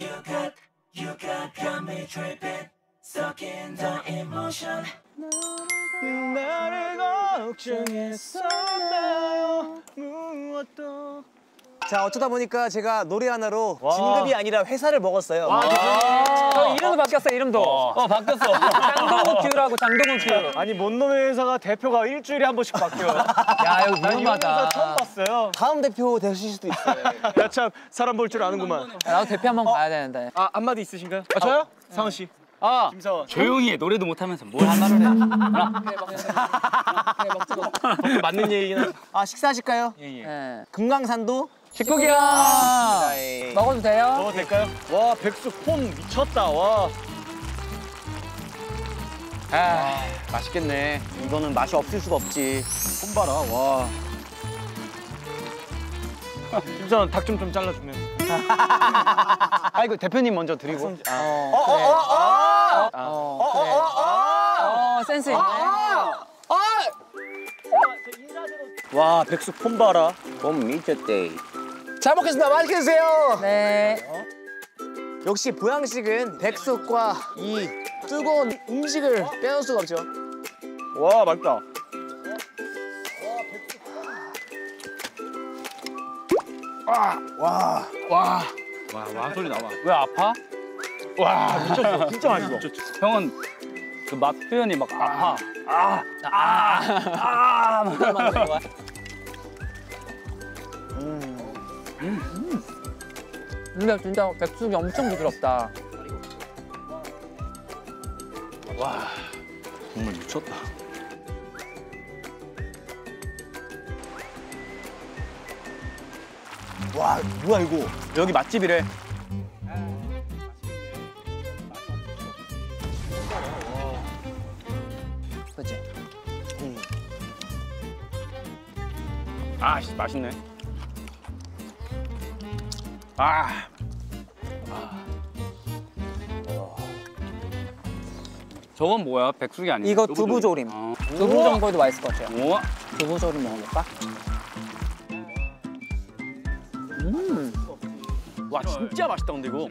You got, you got, got me tripping, stuck in the emotion. 나를 걱정했었나요 무엇도 자 어쩌다 보니까 제가 노래 하나로 진급이 아니라 회사를 먹었어요. 저 이름도 바뀌었어 이름도. 어 바뀌었어. 장동욱 듀라고 장동욱 듀. 아니 못놈의 회사가 대표가 일주일에 한 번씩 바뀌어요 야 이거 회사 처음 위험하다. 봤어요 다음 대표 되실 수도 있어요. 야참 사람 볼 줄 아는구만 나도 대표 한번 가야 되는데. 아 한마디 있으신가요? 아 저요? 상원 씨아 김사원 조용히 해 노래도 못하면서 뭘 한마를 해 맞는 얘기는 아 식사하실까요? 예. 금강산도 식국이야. 네. 먹어도 돼요? 먹어도 될까요? 와 백수 폼 미쳤다. 와. 아 맛있겠네. 이거는 맛이 없을 수가 없지. 폼 봐라 와. 김사원 닭좀 좀 잘라주면. 아 이거 대표님 먼저 드리고. 어, 그래. 어, 그래. 어, 센스 있네. 와 백수 폼 봐라. 봄 미쳤대 잘 먹겠습니다. 맛있게 드세요. 네. 역시 보양식은 백숙과 이 뜨거운 음식을 빼놓을 수가 없죠. 와 맛있다 와와 소리 나와 왜 아파? 와 미쳤어 진짜 맛있어 형은 그 맛 표현이 막 아파 근데 진짜 백숙이 엄청 부드럽다. 정말 미쳤다 와 뭐야 이거? 여기 맛집이래 그치? 아 씨, 맛있네 아 저건 뭐야? 백숙이 아니야? 이거 두부조림. 어. 두부 정도도 맛있을 것 같아요. 우와 두부조림 먹어볼까? 와 진짜 맛있다 근데 이거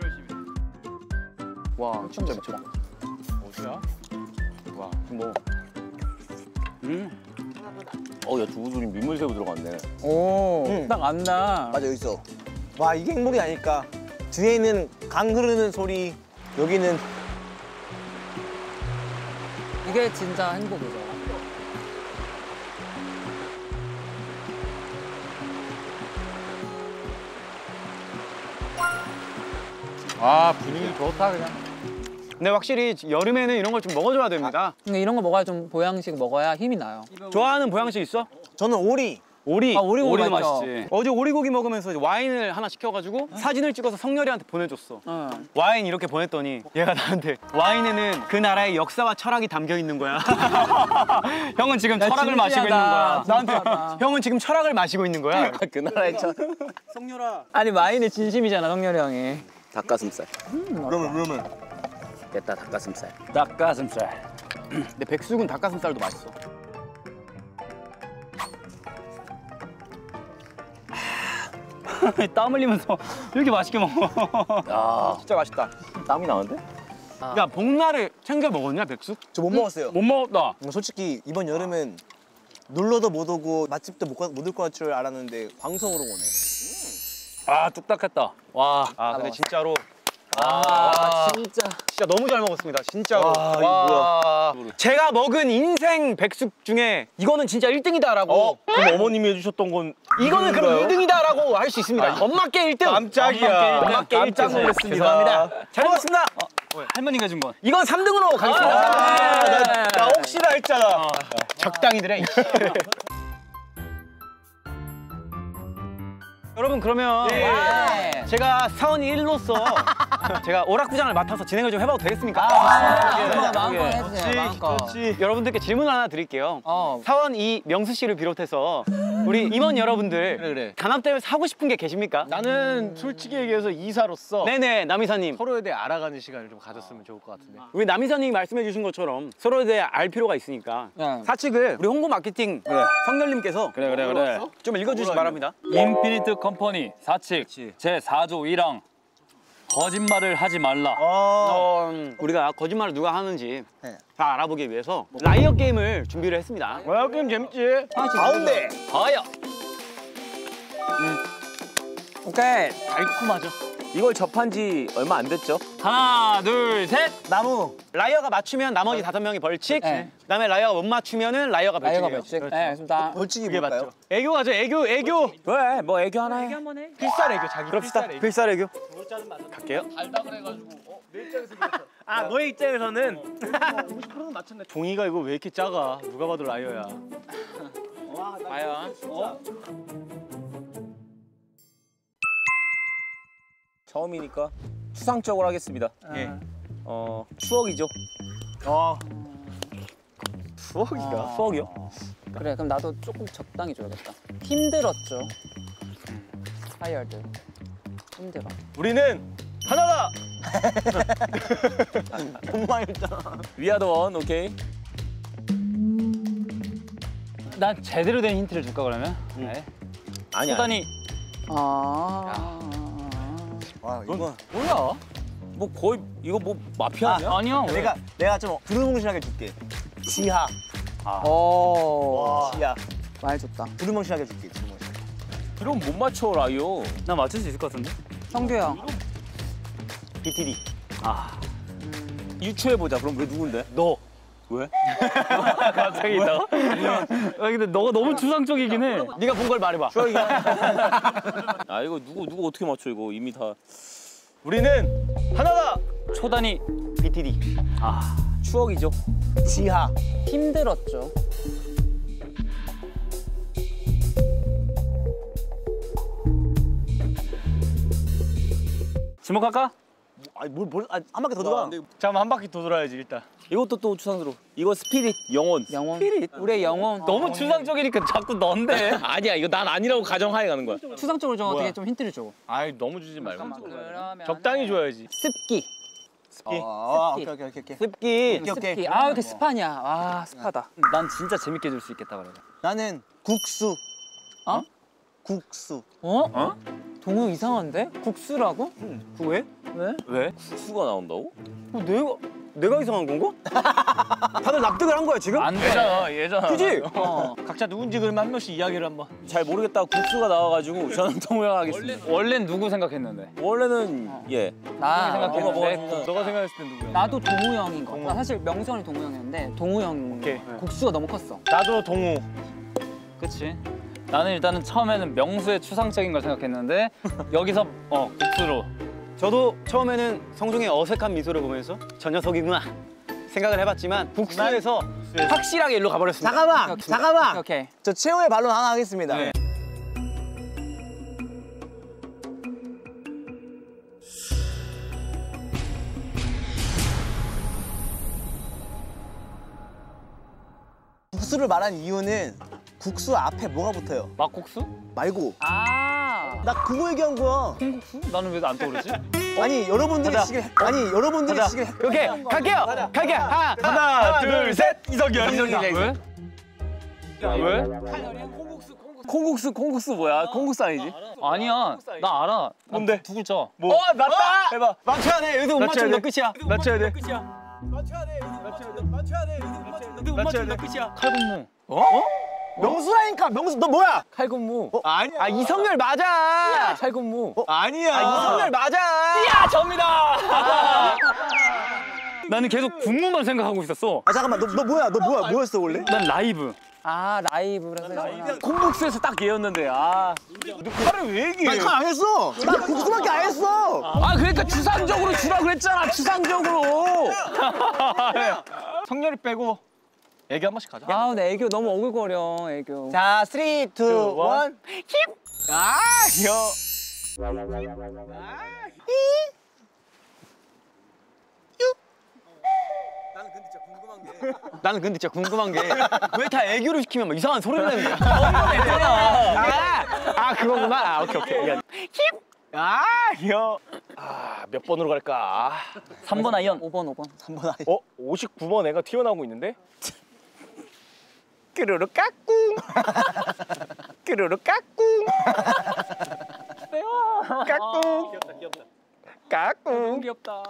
와 진짜 미쳤다 어디야? 와 뭐. 음. 어야 두부조림 민물새우 들어갔네 오, 음. 딱 안다. 맞아 여기 있어. 와 이게 행복이 아닐까. 뒤에는 강 흐르는 소리, 여기는 이게 진짜 행복이죠. 아 분위기 좋다 그냥 근데 확실히 여름에는 이런 걸 좀 먹어줘야 됩니다 근데 이런 거 먹어야 좀 보양식 먹어야 힘이 나요. 좋아하는 보양식 있어? 저는 오리. 오리 아, 오리고기 오리도 맛있죠. 맛있지 어제 오리고기 먹으면서 이제 와인을 하나 시켜가지고 사진을 찍어서 성렬이한테 보내줬어 응. 와인 이렇게 보냈더니 얘가 나한테 와인에는 그 나라의 역사와 철학이 담겨 있는 거야 형은 지금 야, 철학을 마시고 있는 거야. 나한테. 형은 지금 철학을 마시고 있는 거야 그 나라의 천. 아니 마인의 진심이잖아 성렬이 형이. 닭가슴살. 그러면 그러면 됐다 닭가슴살. 닭가슴살 근데 백숙은 닭가슴살도 맛있어 땀 흘리면서 이렇게 맛있게 먹어 야 진짜 맛있다 땀이 나는데? 야 복날에 챙겨 먹었냐 백숙? 저 못 먹었어요. 못 먹었다 뭐 솔직히 이번 여름은 놀러도 못 오고 맛집도 못올 것줄 알았는데 방송으로 오네. 아 뚝딱했다 와 아 근데 먹었어. 진짜로 아, 진짜. 진짜 너무 잘 먹었습니다 진짜로. 와, 이거 뭐야? 제가 먹은 인생 백숙 중에 이거는 진짜 1등이다라고 어? 그럼 어머님이 해주셨던 건 이거는 그럼 이건가요? 2등이다라고 할 수 있습니다. 엄마께 1등. 깜짝이야. 엄마께 1등. 깜짝 놀랐습니다. 죄송합니다. 잘 먹었습니다. 할머니가 준 건. 이건 3등으로 가겠습니다. 아, 나, 나 혹시나 했잖아. 적당히들해 여러분 그러면 네. 제가 사원이 1로서 제가 오락부장을 맡아서 진행을 좀 해봐도 되겠습니까? 아, 마음껏 해주세요. 그렇지 마음껏. 그렇지 여러분들께 질문 하나 드릴게요. 어. 사원 이 명수 씨를 비롯해서 우리 임원 여러분들 그래, 그래. 단합대회에서 하고 싶은 게 계십니까? 나는 솔직히 얘기해서 이사로서 네네 남이사님. 서로에 대해 알아가는 시간을 좀 가졌으면 좋을 것 같은데 우리 남이사님이 말씀해 주신 것처럼 서로에 대해 알 필요가 있으니까 네. 사측을 우리 홍보 마케팅 성렬님께서 그래 그래 그래. 좀 읽어주시기 바랍니다. 인피니트 컴퍼니 사측 제 4조 1항 거짓말을 하지 말라. 어. 어, 우리가 거짓말을 누가 하는지 네. 잘 알아보기 위해서 liar game을 준비를 했습니다. 뭐야 게임 재밌지? 가운데. 가야. 오케이. 달콤하죠. 이걸 접한 지 얼마 안 됐죠? 하나, 둘, 셋. 나무. liar가 맞추면 나머지 다섯 명이 벌칙. 네. 그다음에 liar가 못 맞추면은 liar가 liar가 벌칙이에요. 벌칙. 네, 알겠습니다. 벌칙이 그게 뭘까요? 맞죠. 애교 가죠. 애교 애교. 왜? 뭐 애교 하나 해. 필살 애교 자기 그럽시다. 필살 애교. 필살 애교. 갈게요. 아 너의 입장에서는 종이가 이거 왜 이렇게 작아? 누가 봐도 라이어야. 과연. 처음이니까 추상적으로 하겠습니다. 예. 어 추억이죠. 어. 추억이야. 추억이요? 그래, 그럼 나도 조금 적당히 줘야겠다. 힘들었죠. 하이얼드. 힘들어. 우리는 하나다. 정말 일단. 위아더 원 오케이. 난 제대로 된 힌트를 줄까 그러면? 네. 아니 아니. 소단이 와 이거. 뭐야? 뭐 거의 이거 뭐 마피아 아니야? 아 니야. 왜? 내가 내가 좀 두루뭉실하게 줄게. 지하. 오. 지하. 말 좋다. 두루뭉실하게 줄게. 두루뭉실. 이러면 못 맞춰 라이오. 나 맞출 수 있을 것 같은데. 성규 형. BTD. 유추해 보자. 그럼 왜 누군데? 너. 왜? 갑자기 너. 아 근데 너가 너무 추상적이긴 해. 네가 본 걸 말해봐. 아 이거 누구 누구 어떻게 맞춰 이거 이미 다 우리는 하나다. 초단이 BTD. 추억이죠. 지하. 힘들었죠. 지목할까? 아니 뭘뭘한 바퀴 더 돌아. 잠깐 한 바퀴 더 돌아야지 일단. 이것도 또 추상으로. 이거 스피릿 영혼. 영혼. 우리의 영혼. 너무 추상적이니까 자꾸 넌데. 아니야 이거 난 아니라고 가정하에 가는 거야. 추상적으로 좀 어떻게? 좀 힌트를 줘. 아이 너무 주지 말고. 적당히 줘야지. 습기. 아, 아, 습기. 오케이 오케이 오케이 오케이. 습기. 오케이, 오케이. 습기. 아 이렇게 습하냐. 아 습하다. 난 진짜 재밌게 줄수 있겠다 그래. 나는 국수. 어? 국수. 어? 어? 동우 이상한데? 국수라고? 왜? 왜? 왜? 국수가 나온다고? 어, 내가 내가 이상한 건가? 다들 납득을 한 거야 지금? 안 되잖아 얘잖아. 그지? 어. 각자 누군지 그러면 한 명씩 이야기를 한번. 잘 모르겠다. 국수가 나와가지고 저는 동요하겠습니다. 원래는 누구 생각했는데? 원래는 예. 나 뭐가 뭐가 생각했는데 너가 생각했을 땐 누구야? 나도 동우 형인 거. 나 사실 명수 형이 동우 형이었는데 동우 형 오케이. 국수가 너무 컸어. 나도 동우. 그치. 나는 일단은 처음에는 명수의 추상적인 걸 생각했는데 여기서 어 국수로 저도 처음에는 성종의 어색한 미소를 보면서 저 녀석이구나 생각을 해봤지만 국수에서 확실하게 일로 가버렸습니다. 잠깐만. 잠깐만. 오케이. 저 최후의 반론 하나 하겠습니다. 네. 국수를 말한 이유는 국수 앞에 뭐가 붙어요? 막국수? 말고. 아. 나 그거 얘기한 거야. 콩국수? 나는 왜 안 떠오르지? 아니 여러분들이 가자. 지금 아니 여러분들이 가자. 지금 오케이 갈게요. 갈게. 하나, 하나, 둘, 셋. 이석열. 왜? 왜? 콩국수 콩국수 뭐야? 콩국수 아니지? 아니야. 나 알아. 뭔데? 두 글자. 뭐? 어 맞다. 해봐. 맞춰야 돼. 여기서 못 맞춰야 맞추면 너 돼. 끝이야. 맞춰야 돼. 맞춰야 돼. 맞춰야 돼. 맞춰야 돼. 못 맞춰야 맞추면 너 돼. 끝이야. 칼군무. 명수라니까 명수 너 뭐야? 칼군무. 아니야. 아 이성열 맞아. 칼군무. 아니야. 아 이성열 맞아. 야 접니다. 나는 계속 군무만 생각하고 있었어. 아 잠깐만 너, 너 뭐야? 너 뭐야? 뭐였어 원래? 난 라이브. 아 라이브라서. 콩국수에서 딱 얘였는데 아. 칼을 왜 얘기해? 나칼안 했어. 나 국수밖에 안 했어. 아 그러니까 추상적으로 주라 그랬잖아. 추상적으로. 성렬이 빼고 얘기 한 번씩 가자. 아 근데 애교 너무 오글거려 애교. 자, 3, 2, 1. 아, 여. 나는 근데 진짜 궁금한 게 왜 다 애교를 시키면 막 이상한 소리를 내는 거야? 아, 아 그거구나. 아, 오케이 오케이. 야, 아, 여. 아, 몇 번으로 갈까? 3번 아이언. 5번 5번. 3번 아니. 어? 59번 애가 튀어나오고 있는데? 끄르르 까꿍. 끄르르 까꿍. 까꿍. 까꿍. 귀엽다.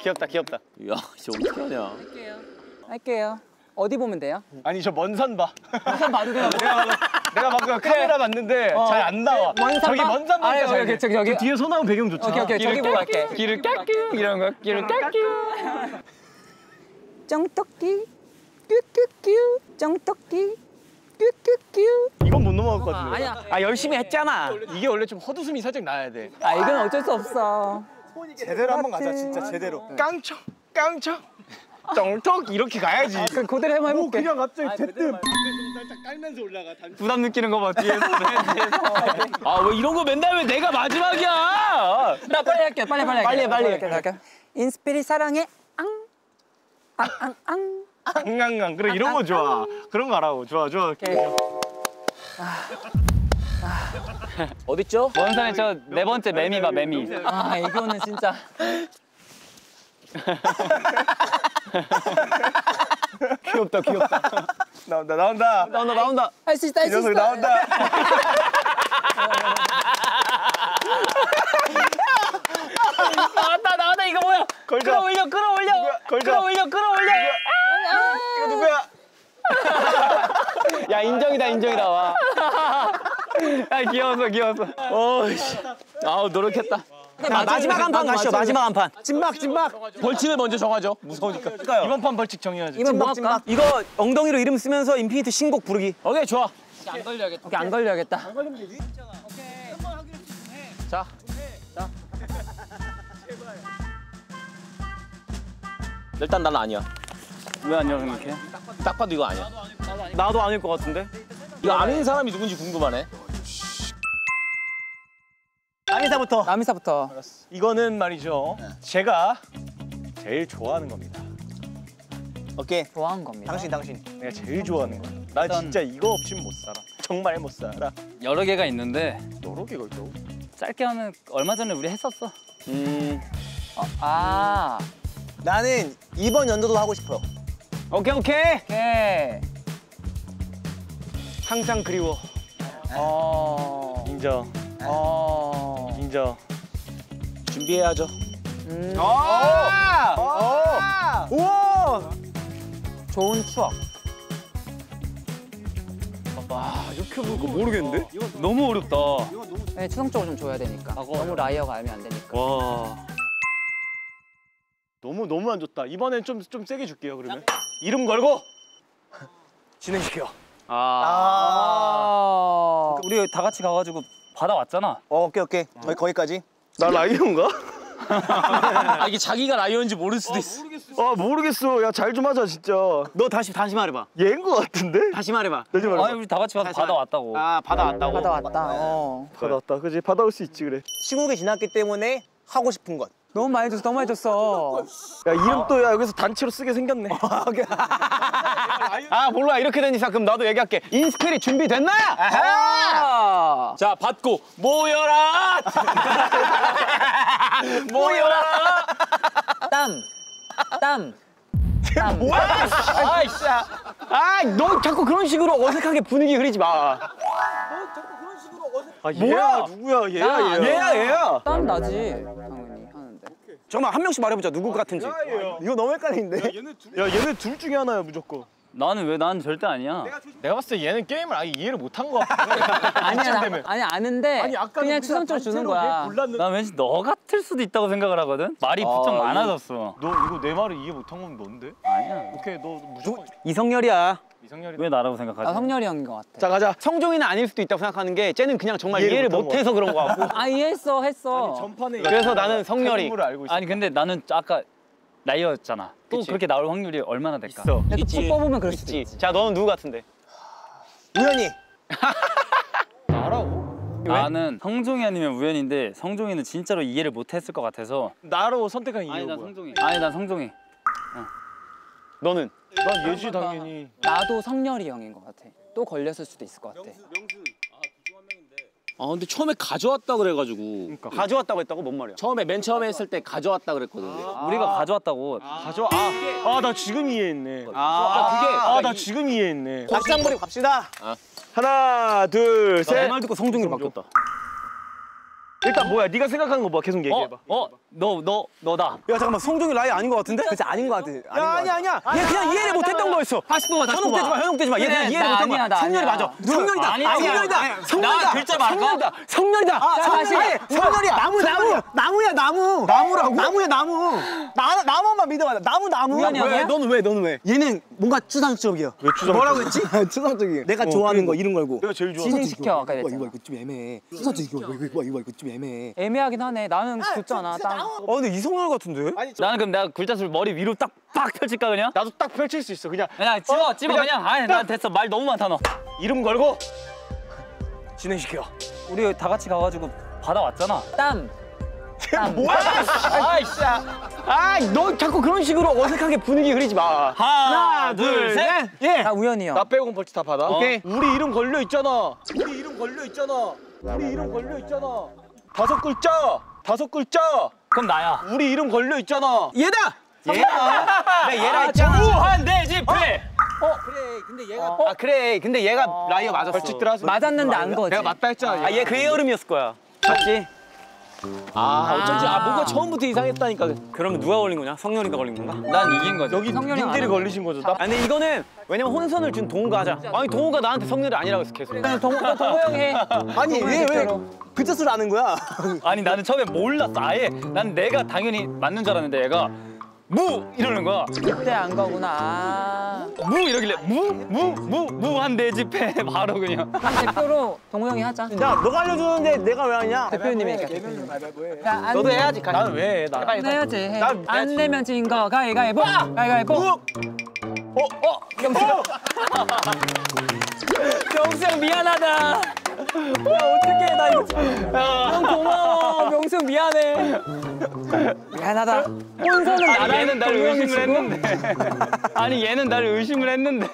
귀엽다 귀엽다. 야, 씨 어떻게 하냐? 할게요. 어디 보면 돼요? 아니 저 먼산 봐. 우선 봐도 돼요. 내가 방금 카메라 봤는데 잘안 나와. 먼산 저기 봐? 먼산 아니, 보니까 잘 여기, 돼. 저기, 저기. 저 뒤에 소 나온 배경 좋잖아. 오케이 오케이 저기 보고 갈게. 길을 까꿍 이런 거. 길을 까꿍. 쩡떡기 뀨뀨뀨 쩡떡기 뀨뀨뀨 이건 못 넘어갈 것 아, 같은데. 아니야. 아 열심히 했잖아. 이게 원래 좀 헛웃음이 살짝 나야 돼. 아 이건 어쩔 수 없어. 제대로 한번 가자 진짜 제대로. 깡총 깡총 쩡톡 이렇게 가야지. 그 그대로 한번 해볼게. 갑자기 대뜸 살짝 깔면서 올라가. 단... 부담 느끼는 거봐 뒤에서. 아, 왜 이런 거 맨날 왜 내가 마지막이야? 나 빨리 할게. 빨리 빨리 할게. 빨리, 빨리. 할게, 할게. 인스피리 사랑해. 앙. 앙앙앙. 앙앙앙 그래 이런 거 좋아. 그런 거 알아고 좋아 좋아. 어딨죠? 원산에 저 네 번째 매미 봐 매미. 아 이거는 진짜. 귀엽다 귀엽다. 나온다 나온다. 나온다 나온다. 할 수 있다 할이수 있다. 나온다 나왔다. 이거 뭐야? 걸자. 끌어올려, 끌어올려. 걸자. 끌어올려, 끌어올려. 이거 누구야? 야 인정이다 인정이다 와. 야 귀여웠어 귀여웠어. 어이씨. 아우, 노력했다. 마지막 한 판 가시죠 마지막 한 판. 찐막 찐막. 벌칙을 먼저 정하죠. 무서우니까. 이번 판 벌칙 정해야지. 이번 뭐 할까? 찐막. 이거 엉덩이로 이름 쓰면서 인피니트 신곡 부르기. 오케이, 좋아. 안 걸려야겠다. 오케이 안 걸려야겠다. 자. 일단 난 아니야. 왜 아니라고 생각해? 딱 봐도 이거 아니야. 나도 아닐 것 같은데. 이거 아는 사람이 누군지 궁금하네. 남이사부터. 남이사부터. 이거는 말이죠. 제가 제일 좋아하는 겁니다. 오케이. 좋아한 겁니다. 당신 당신. 내가 제일 좋아하는 거야. 나 진짜 이거 없이는 못 살아. 정말 못 살아. 여러 개가 있는데 여러 개가 있다고? 짧게 하는 얼마 전에 우리 했었어. 음. 아. 나는 이번 연도도 하고 싶어요. 오케이 오케이. 오케이. 항상 그리워. 어. 인정. 어. 인정. 준비해야죠. 음. 아! 아! 우와! 좋은 추억. 이렇게 보니까 모르겠는데? 너무 어렵다. 네, 추상적으로 좀 줘야 되니까. 너무 라이어가 알면 안 되니까. 와. 너무 너무 안 좋다. 이번엔 좀 좀 세게 줄게요. 그러면 이름 걸고 진행시켜. 아. 아. 우리 다 같이 가가지고 받아왔잖아. 어, 오케이 오케이. 거기 거기까지. 나 라이온가? 아, 이게 자기가 라이언인지 모를 수도 있어. 아 모르겠어. 야 잘 좀 하자 진짜. 너 다시 다시 말해봐. 얘인 거 같은데? 다시 말해봐. 너지 말고. 아니 우리 다 같이 가서 받아왔다고. 아 받아왔다고. 받아왔다. 어. 받아왔다. 그지? 받아올 수 있지 그래. 시국이 지났기 때문에 하고 싶은 것. 너무 많이 줬어. 너무 많이 줬어. 야 이름 또야 여기서 단체로 쓰게 생겼네. 아 몰라 이렇게 된 이상 그럼 나도 얘기할게. 인스피리 준비됐나? 아. 자, 받고 모여라. 모여라. 땀. 땀. 땀. 아이씨. 아, 너 자꾸 그런 식으로 어색하게 분위기 흐리지 마. 아 얘야 누구야 얘야 나 얘야. 얘야 얘야. 땀 나지. 잠깐만 한 명씩 말해보자 누구 같은지. 이거 너무 헷갈리는데. 야 얘네 둘 중에 하나야 무조건. 나는 왜 난 절대 아니야. 내가 봤을 때 얘는 게임을 아예 이해를 못한 거 같아. 아니야. 나. 아니 아는데 아니 그냥 추상적으로 주는 거야. 골랐는데. 난 왠지 너 같을 수도 있다고 생각을 하거든. 말이 부쩍 많아졌어. 너 이거 내 말을 이해 못한 건 뭔데? 아니야. 오케이 너 무조건 이성열이야. 이상렬이. 왜 나라고 나 생각하지? 성렬이 형인 것 같아. 자 가자. 성종이는 아닐 수도 있다고 생각하는 게 쟤는 그냥 정말 이해를 못해서 그런 거 같고. 아 이해했어 했어. 전판에 그래서 나는 성렬이. 아니 근데 나는 아까 라이어였잖아. 또 그치. 그렇게 나올 확률이 얼마나 될까? 있어. 근데 또 뽑으면 그럴 수도 있지. 자 너는 누구 같은데? 우연히. 나라고? 나는 성종이 아니면 우연인데 성종이는 진짜로 이해를 못했을 것 같아서. 나로 선택한 이유가 아니 난? 성종이. 아니 난 성종이. 너는? 난 예지 당연히. 나도 성렬이 형인 것 같아. 또 걸렸을 수도 있을 것 같아. 아, 근데 처음에 가져왔다 그래가지고. 가져왔다고 했다고 뭔 말이야? 처음에 맨 처음에 했을 때 가져왔다 그랬거든. 우리가 가져왔다고. 가져와. 아, 아, 나 지금 이해했네. 아, 그게 아, 나 지금 이해했네. 버리고 갑시다. 하나, 둘, 내 셋. 말 듣고 성종이로 바뀌었다. 일단 뭐야? 네가 생각하는 거뭐 계속 얘기해봐. 어? 너 너 너다. 야 잠깐만 성종이 라이 아닌 것 같은데? 그치 아닌 것 같아. 야 아니야 아니야. 얘 그냥 이해를 못했던 거였어. 다시 뽑아 다시 현혹되지 마 현혹되지 마. 얘 그냥 이해를 나 못한 거야. 나 성렬이. 맞아. 성렬이다. 아니야, 아. 성렬이다. 성렬이다. 나 글자 말까? 성렬이다. 성렬이다. 아, 성렬이야. 성렬이야. 나무 나무. 나무야 나무. 나무라고? 나무야 나무. 나 나무만 믿어봐. 나무 나무. 아니야? 너는 왜? 너는 왜? 얘는 뭔가 추상적이야. 왜 추상? 뭐라고 했지? 추상적이야. 내가 좋아하는 거 이름 걸고. 내가 제일 좋아. 진행시켜 아까 이거 그랬잖아. 이거 좀 애매해. 추상적 이거 이거 이거 이거 이거 좀 애매해. 애매하긴 하네. 나는 굳잖아. 땅. 어 근데 이성할 같은데? 나는 그럼 내가 글자 수를 머리 위로 딱빡 펼칠까 그냥? 나도 딱 펼칠 수 있어. 그냥 그냥 집어 어, 집어 그냥 그냥. 아니 나 됐어 말 너무 많다 너. 이름 걸고 진행시켜. 우리 다 같이 가가지고 받아왔잖아. 땀. 아이씨. 아너 자꾸 그런 식으로 어색하게 분위기 흐리지 마. 하나 둘 셋. 예. 나 우연이야. 나 빼고는 벌칙 다 받아. 오케이. 우리 이름 걸려 있잖아. 우리 이름 걸려 있잖아. 우리 이름 걸려 있잖아. 다섯 글자. 다섯 글자. 그럼 나야. 우리 이름 걸려 있잖아. 얘다. 얘다. 내가 얘라 했잖아. 무한대 집회. 아 그래. 근데 얘가 liar 맞았어. 벌칙들 하세요. 맞았는데 안 거지. 내가 맞다 했잖아. 아 얘 그의 얼음이었을 거야. 맞지? 아, 어쩐지 아 뭔가 처음부터 이상했다니까. 그러면 누가 걸린 거냐? 성렬이가 걸린 건가? 난 이긴 거지. 여기 성렬이 님들이 안 걸리신 거죠. 나아 근데 이거는 왜냐면 혼선을 준 동우가 하자. 아니 동우가 나한테 성렬이 아니라고 했어 계속. 그냥 동우 너 동우 형이 해. 아니 얘왜 대표로. 글자 수를 아는 거야? 아니 나는 처음에 몰랐어 아예. 난 내가 당연히 맞는 줄 알았는데 얘가 무 이러는 거야. 그때 안 거구나. 아. 무 이러길래 무 무 무 무한 대 집회 바로 그냥. 그럼 대표로 동호 형이 하자. 야 너가 알려주는데 내가 왜 하냐? 대표님이 얘기해. 대표님. 야, 안 너도 해야지. 나는 왜 해? 나. 해야지. 해. 난안 내면 진 거 가위가위보. 가위가위보. 어, 어, 명수. 명수 형 미안하다. 야 어떡해 나 이거. 형 고마워. 명수 형 미안해. 미안하다. 혼선은 아니 나랑 얘는 형이 의심을 주고. 했는데. 아니 얘는 날 의심을 했는데.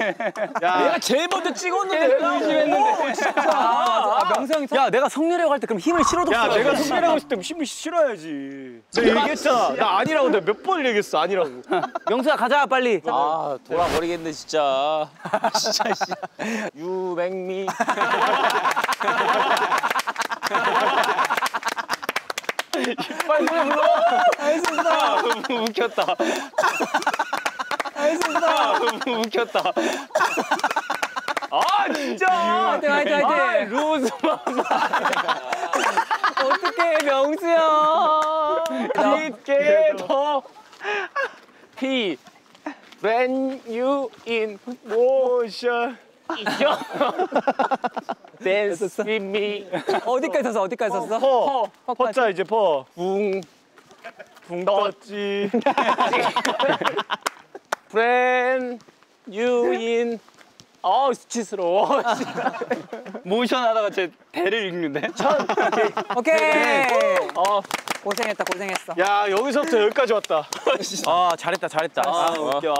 야, 내가 제일 먼저 찍었는데. 의심했는데. 아, 아, 명수 형이 야 내가 성렬이라고 할 때 그럼 힘을 실어줬어. 야, 내가 선배라고 했을 때 힘을 실어야지. 내가 얘기했잖아. 나 아니라고 내가 몇 번을 얘기했어. 아니라고. 명수야 가자 빨리. 아 돌아 버리겠네 진짜. 진짜 씨. 유백미. 빨리 불러. 너무 웃겼다. 알겠습니다. 너무 웃겼다. 아, 진짜. 화이팅 화이팅 화이팅. 루즈 어떡해 명수 형. 깊게 더. P. When you in motion. Dance with me. 어디까지 썼어 어디까지 썼어? 퍼. 퍼자 이제 퍼. 붕. 붕 떴지. When you in. 어 수치스러워. 모션 하다가 제 배를 읽는데. 오케이. 어, 고생했다 고생했어. 야 여기서부터 여기까지 왔다. 아 잘했다 잘했다. 아 웃겨.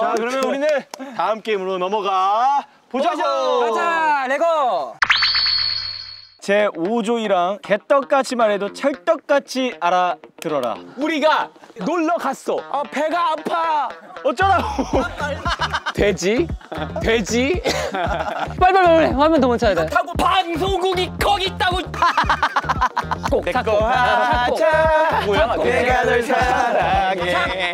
자 그러면 우리는 다음 게임으로 넘어가 보자죠. 가자 레고. 제 5조이랑 개떡같이만 해도 찰떡같이 알아들어라. 우리가 놀러 갔어. 아 배가 아파. 어쩌라고? 돼지? 돼지? 빨리 빨리 빨리 화면 더 멈춰야 돼. 하고 방송국이 거기 있다고. 꼭 찾고. 하자. 뭐야? 내가 널 사랑해.